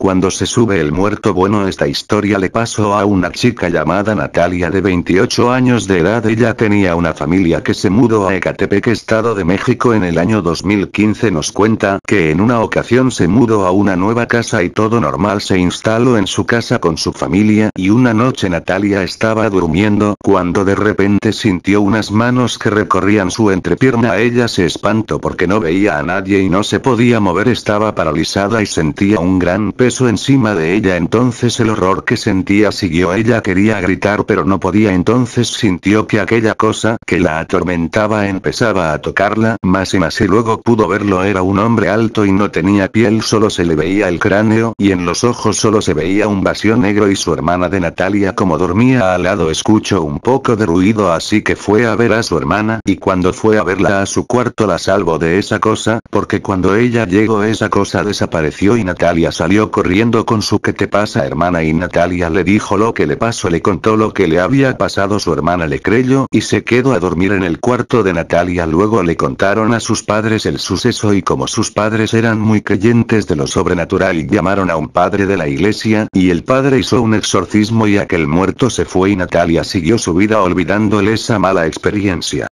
Cuando se sube el muerto bueno esta historia le pasó a una chica llamada Natalia de 28 años de edad. Ella tenía una familia que se mudó a Ecatepec Estado de México en el año 2015 nos cuenta que en una ocasión se mudó a una nueva casa y todo normal se instaló en su casa con su familia y una noche Natalia estaba durmiendo cuando de repente sintió unas manos que recorrían su entrepierna. Ella se espantó porque no veía a nadie y no se podía mover estaba paralizada y sentía un gran peso encima de ella entonces el horror que sentía siguió. Ella quería gritar pero no podía. Entonces sintió que aquella cosa que la atormentaba empezaba a tocarla más y más y luego pudo verlo. Era un hombre alto y no tenía piel solo se le veía el cráneo y en los ojos solo se veía un vacío negro y su hermana de Natalia como dormía al lado escuchó un poco de ruido así que fue a ver a su hermana y cuando fue a verla a su cuarto la salvo de esa cosa porque cuando ella llegó esa cosa desapareció y Natalia salió corriendo con su ¿qué te pasa hermana? y Natalia le dijo lo que le pasó le contó lo que le había pasado su hermana le creyó y se quedó a dormir en el cuarto de Natalia luego le contaron a sus padres el suceso y como sus padres eran muy creyentes de lo sobrenatural llamaron a un padre de la iglesia y el padre hizo un exorcismo y aquel muerto se fue y Natalia siguió su vida olvidándole esa mala experiencia.